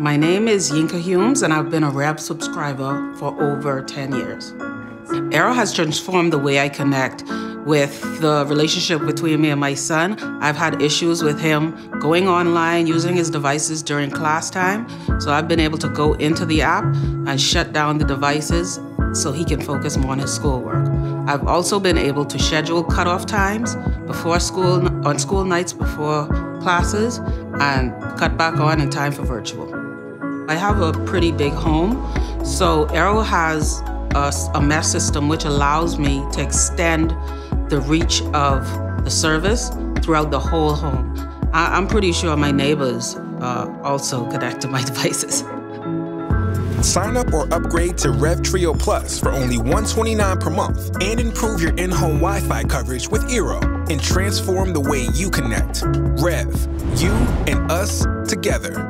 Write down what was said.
My name is Yinka Humes, and I've been a Rev subscriber for over 10 years. Eero has transformed the way I connect with the relationship between me and my son. I've had issues with him going online, using his devices during class time. So I've been able to go into the app and shut down the devices so he can focus more on his schoolwork. I've also been able to schedule cutoff times before school, on school nights before classes, and cut back on in time for virtual. I have a pretty big home, so Eero has a, a mesh system which allows me to extend the reach of the service throughout the whole home. I, am pretty sure my neighbors uh, also connect to my devices. Sign up or upgrade to Rev Trio Plus for only 129 per month and improve your in-home Wi-Fi coverage with Eero and transform the way you connect. Rev, you and us together.